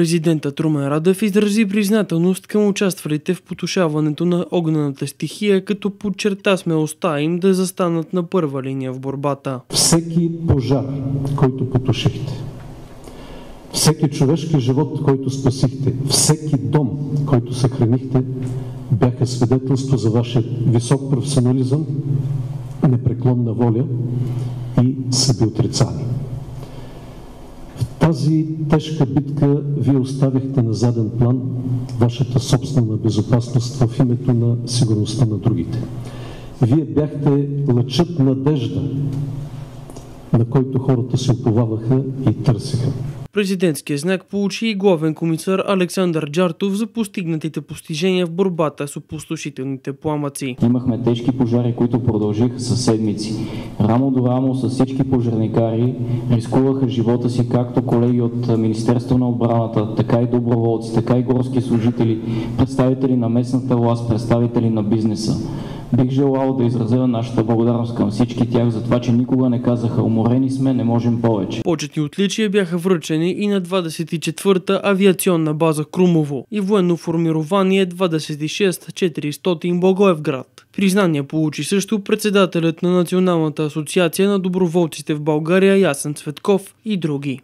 Президентът Румен Радев изрази признателност към участвалите в потушаването на огнената стихия, като подчерта смелостта им да застанат на първа линия в борбата. Всеки пожар, който потушихте, всеки човешки живот, който спасихте, всеки дом, който съхранихте, бяха свидетелство за вашия висок професионализъм, непреклонна воля и себеотрицание. Тази тежка битка вие оставихте на заден план вашата собствена безопасност в името на сигурността на другите. Вие бяхте лъчът надежда, на който хората се оповаваха и търсиха. Президентския знак получи и главен комисар Александър Джартов за постигнатите постижения в борбата с опустошителните пламъци. Имахме тежки пожари, които продължиха със седмици. Рамо до рамо с всички пожарникари рискуваха живота си както колеги от Министерство на отбраната, така и доброволци, така и горски служители, представители на местната власт, представители на бизнеса. Бих желал да изразя нашата благодарност към всички тях за това, че никога не казаха уморени сме, не можем повече. Почетни отличия бяха връчени и на 24-та авиационна база Крумово и военно формирование 26400 Благоевград. Признание получи също председателят на Националната асоциация на доброволците в България Ясен Цветков и други.